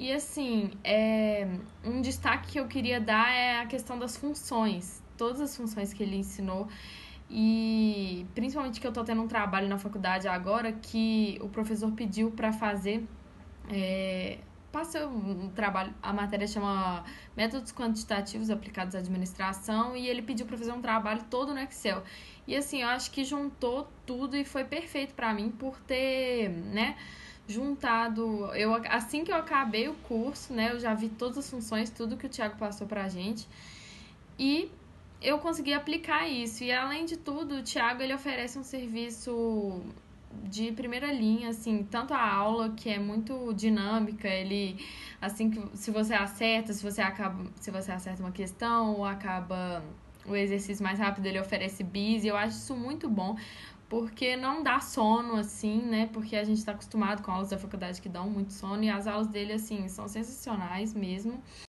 E assim, é, um destaque que eu queria dar é a questão das funções. Todas as funções que ele ensinou. E principalmente que eu tô tendo um trabalho na faculdade agora que o professor pediu para fazer. É, passa um trabalho, a matéria chama Métodos Quantitativos Aplicados à Administração e ele pediu para fazer um trabalho todo no Excel. E assim, eu acho que juntou tudo e foi perfeito para mim por ter, né, juntado. Eu, assim que eu acabei o curso, né, eu já vi todas as funções, tudo que o Thiago passou pra gente. E eu consegui aplicar isso. E além de tudo, o Thiago ele oferece um serviço de primeira linha, assim, tanto a aula que é muito dinâmica, ele assim que se você acerta, se você acaba, se você acerta uma questão ou acaba o exercício mais rápido, ele oferece bis, e eu acho isso muito bom, porque não dá sono, assim, né? Porque a gente está acostumado com aulas da faculdade que dão muito sono, e as aulas dele, assim, são sensacionais mesmo.